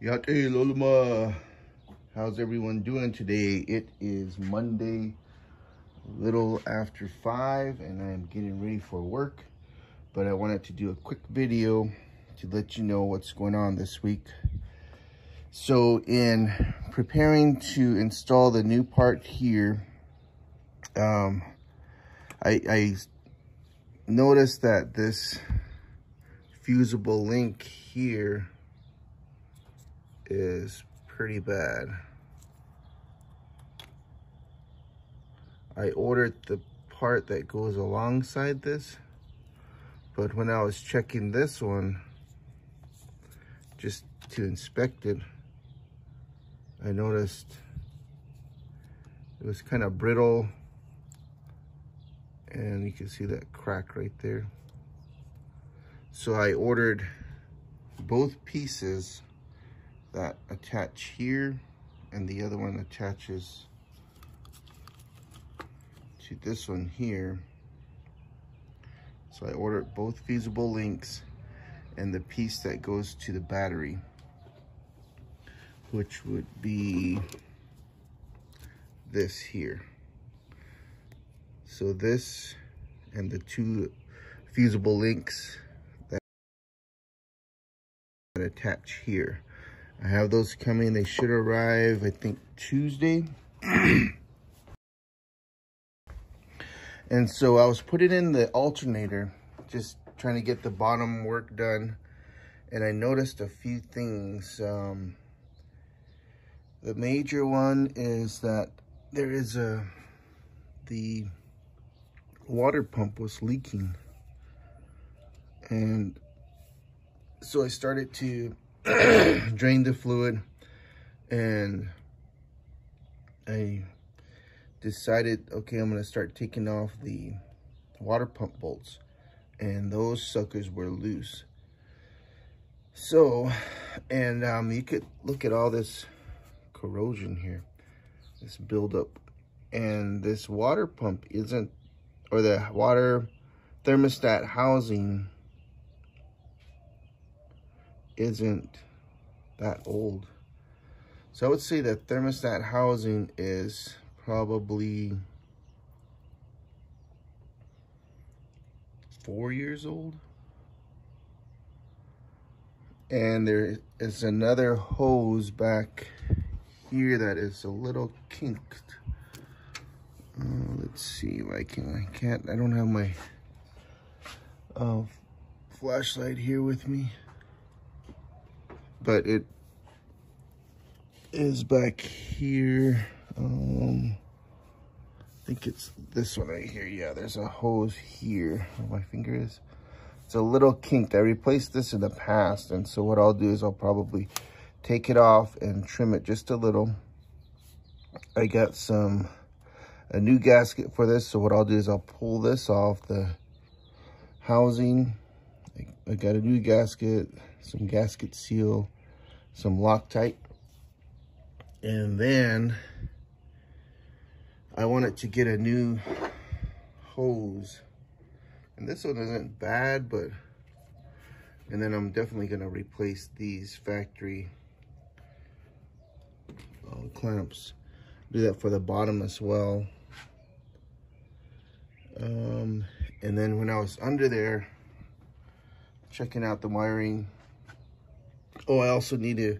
Yate Loluma. How's everyone doing today? It is Monday, little after five, and I'm getting ready for work. But I wanted to do a quick video to let you know what's going on this week. So in preparing to install the new part here, um, I, I noticed that this fusible link here is pretty bad. I ordered the part that goes alongside this, but when I was checking this one, just to inspect it, I noticed it was kind of brittle and you can see that crack right there. So I ordered both pieces that attach here and the other one attaches to this one here. So I ordered both fusible links and the piece that goes to the battery, which would be this here. So this and the two fusible links that attach here. I have those coming. They should arrive, I think, Tuesday. and so I was putting in the alternator, just trying to get the bottom work done. And I noticed a few things. Um, the major one is that there is a, the water pump was leaking. And so I started to drain the fluid and I decided, okay, I'm to start taking off the water pump bolts and those suckers were loose. So, and um, you could look at all this corrosion here, this buildup. And this water pump isn't, or the water thermostat housing isn't that old. So I would say that thermostat housing is probably four years old. And there is another hose back here that is a little kinked. Uh, let's see if I can, I can't, I don't have my uh, flashlight here with me but it is back here. Um, I think it's this one right here. Yeah, there's a hose here my finger is. It's a little kinked. I replaced this in the past, and so what I'll do is I'll probably take it off and trim it just a little. I got some, a new gasket for this, so what I'll do is I'll pull this off the housing. I got a new gasket, some gasket seal, some Loctite. And then I wanted to get a new hose. And this one isn't bad, but, and then I'm definitely gonna replace these factory uh, clamps. Do that for the bottom as well. Um, and then when I was under there, checking out the wiring, Oh, I also need to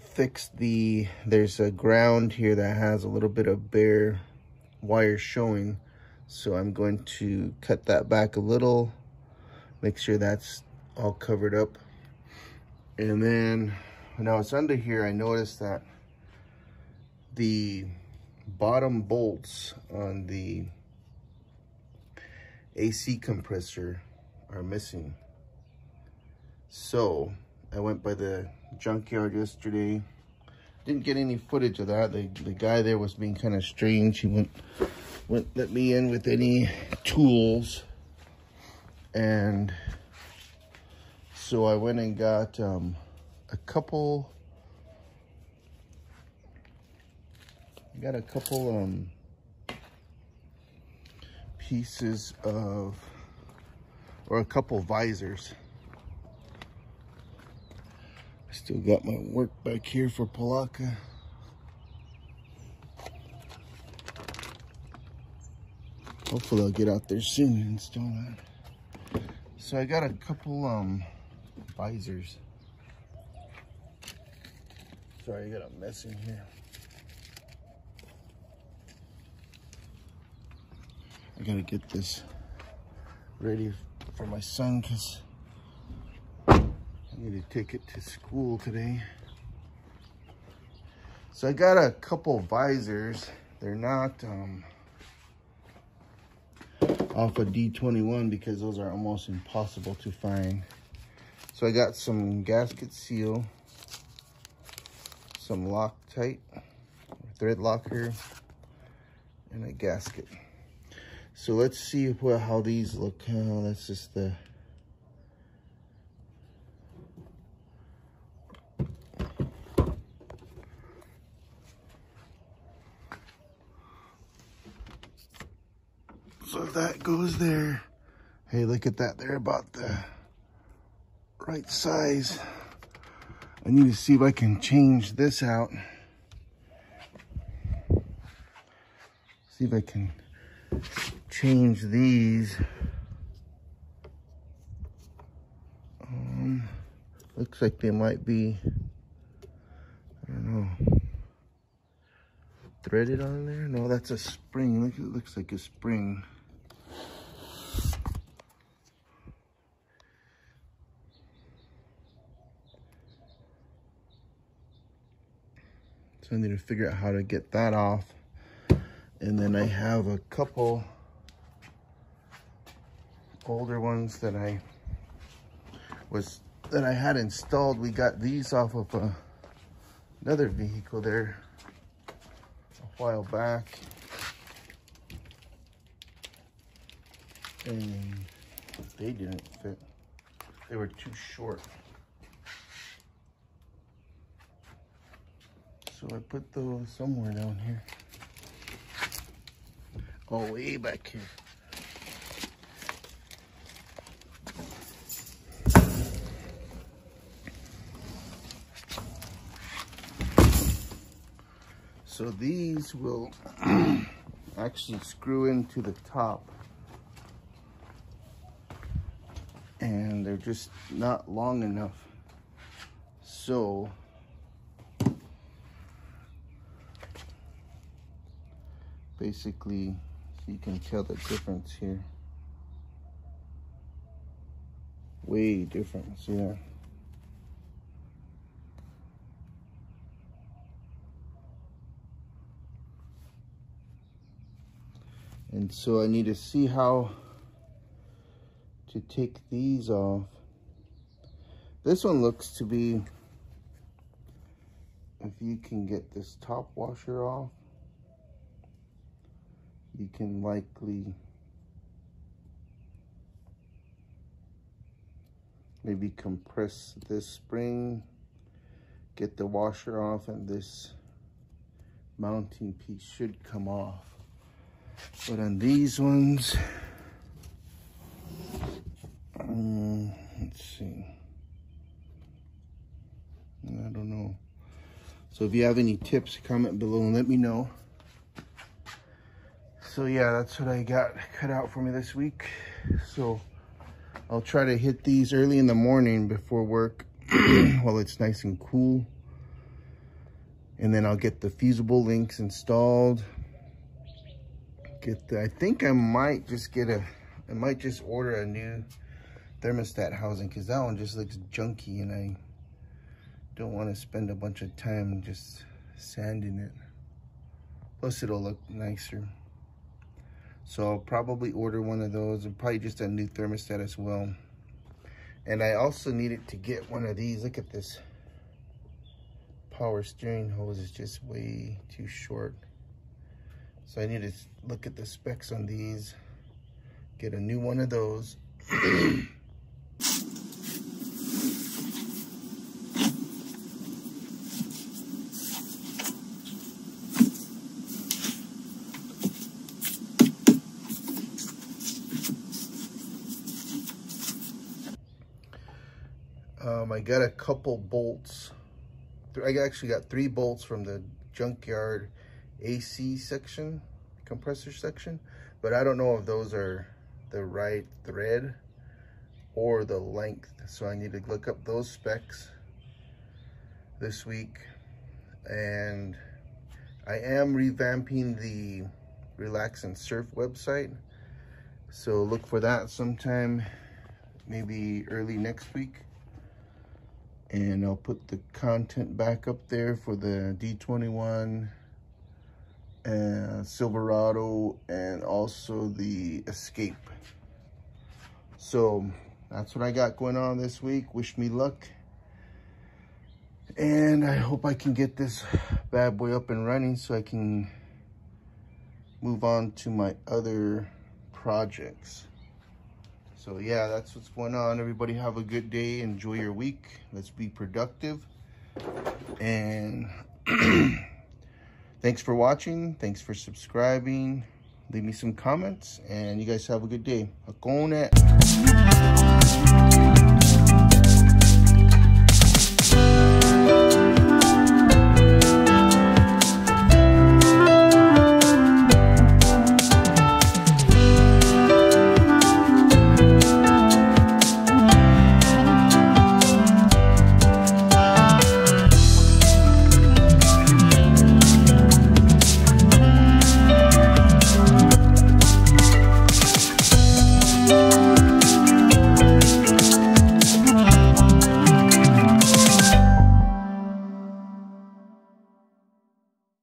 fix the, there's a ground here that has a little bit of bare wire showing. So I'm going to cut that back a little, make sure that's all covered up. And then when I was under here, I noticed that the bottom bolts on the AC compressor are missing. So I went by the junkyard yesterday. Didn't get any footage of that. The, the guy there was being kind of strange. He went, went let me in with any tools. And so I went and got um, a couple, got a couple um, pieces of, or a couple visors Still got my work back here for Palaka. Hopefully I'll get out there soon and install that. So I got a couple um visors. Sorry, I got a mess in here. I gotta get this ready for my son because need to take it to school today. So I got a couple visors. They're not um, off a of D21 because those are almost impossible to find. So I got some gasket seal, some Loctite, thread locker, and a gasket. So let's see how these look. Uh, that's just the So that goes there. Hey, look at that. They're about the right size. I need to see if I can change this out. See if I can change these. Um, looks like they might be, I don't know, threaded on there. No, that's a spring. Look, it looks like a spring. So I need to figure out how to get that off. And then I have a couple older ones that I was that I had installed. We got these off of a, another vehicle there a while back. And they didn't fit. They were too short. So I put those somewhere down here. Oh, way back here. So these will actually screw into the top. And they're just not long enough. So basically you can tell the difference here. Way different, see? And so I need to see how to take these off. This one looks to be, if you can get this top washer off, you can likely maybe compress this spring, get the washer off, and this mounting piece should come off. But on these ones, um, let's see. I don't know. So if you have any tips, comment below and let me know. So yeah, that's what I got cut out for me this week. So I'll try to hit these early in the morning before work while it's nice and cool. And then I'll get the fusible links installed get the, I think I might just get a, I might just order a new thermostat housing because that one just looks junky and I don't want to spend a bunch of time just sanding it. Plus it'll look nicer. So I'll probably order one of those and probably just a new thermostat as well. And I also needed to get one of these. Look at this power steering hose. is just way too short. So I need to look at the specs on these, get a new one of those. Um, I got a couple bolts. I actually got three bolts from the junkyard AC section, compressor section, but I don't know if those are the right thread or the length. So I need to look up those specs this week. And I am revamping the Relax and Surf website. So look for that sometime, maybe early next week. And I'll put the content back up there for the D21 and Silverado and also the Escape. So that's what I got going on this week. Wish me luck. And I hope I can get this bad boy up and running so I can move on to my other projects. So yeah, that's what's going on. Everybody have a good day. Enjoy your week. Let's be productive. And thanks for watching. Thanks for subscribing. Leave me some comments. And you guys have a good day. Hakone.